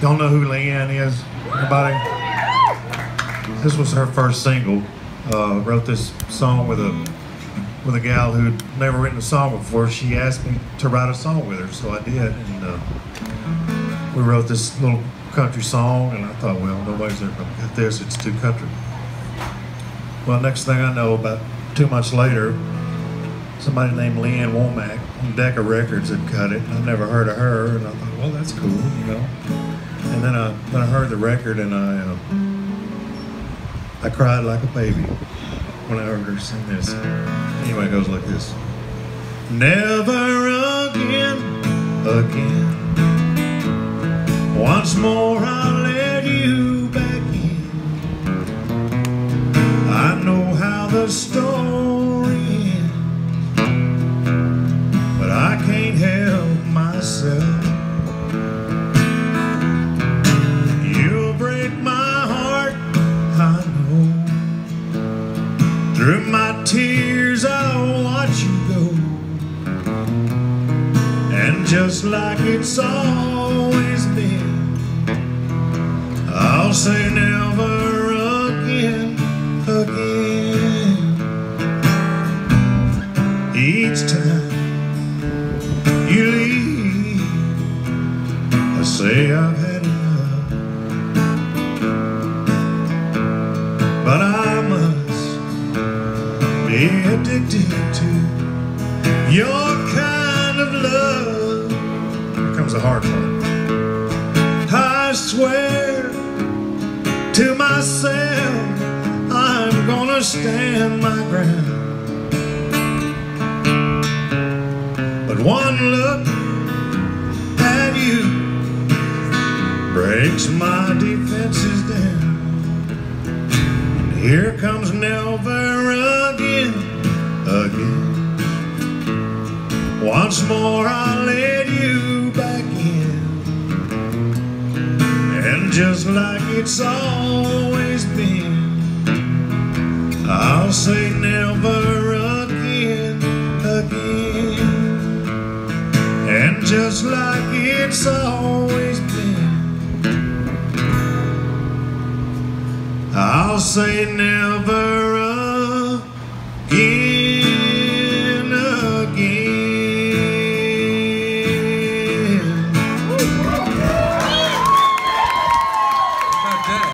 Y'all know who Lee Ann is? Anybody? This was her first single. Uh, wrote this song with a with a gal who'd never written a song before. She asked me to write a song with her, so I did, and uh, we wrote this little country song. And I thought, well, nobody's ever gonna get this. It's too country. Well, next thing I know, about two months later, somebody named Lee Ann Womack on Decca Records had cut it. I never heard of her, and I thought, well, that's cool, you know. And then I then I heard the record, and I uh, I cried like a baby when I heard her sing this. Anyway, it goes like this: Never again, again. Once more, I'll let you back in. I know how the story just like it's always been, I'll say never again, again. Each time you leave, I say I've had enough. But I must be addicted to your the hard part. I swear to myself, I'm gonna stand my ground. But one look at you breaks my defenses down. And here comes never again, again. Once more I'll let you just like it's always been, I'll say never again, again. And just like it's always been, I'll say never again.